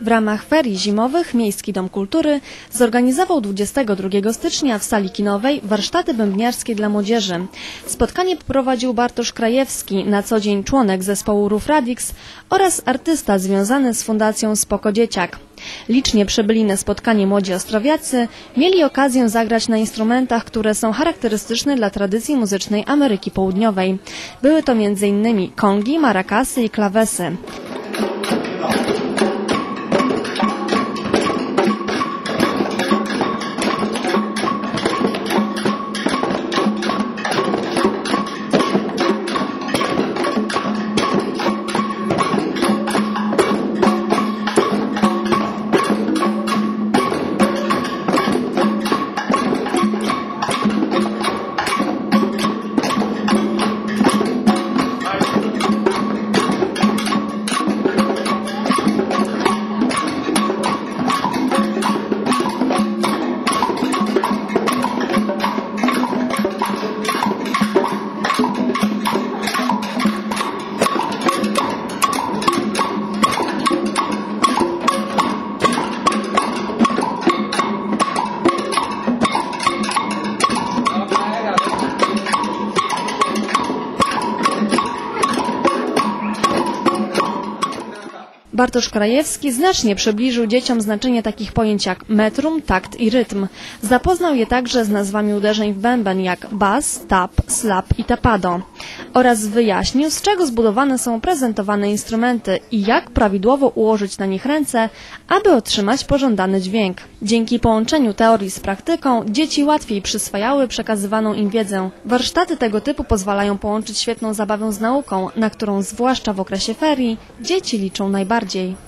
W ramach ferii zimowych Miejski Dom Kultury zorganizował 22 stycznia w sali kinowej warsztaty bębniarskie dla młodzieży. Spotkanie poprowadził Bartosz Krajewski, na co dzień członek zespołu Ruf Radix oraz artysta związany z Fundacją Spoko Dzieciak. Licznie przybyli na spotkanie młodzi ostrowiacy, mieli okazję zagrać na instrumentach, które są charakterystyczne dla tradycji muzycznej Ameryki Południowej. Były to m.in. kongi, marakasy i klawesy. Bartosz Krajewski znacznie przybliżył dzieciom znaczenie takich pojęć jak metrum, takt i rytm. Zapoznał je także z nazwami uderzeń w bęben jak bas, tap, slap i tapado. Oraz wyjaśnił, z czego zbudowane są prezentowane instrumenty i jak prawidłowo ułożyć na nich ręce, aby otrzymać pożądany dźwięk. Dzięki połączeniu teorii z praktyką dzieci łatwiej przyswajały przekazywaną im wiedzę. Warsztaty tego typu pozwalają połączyć świetną zabawę z nauką, na którą zwłaszcza w okresie ferii dzieci liczą najbardziej. dia.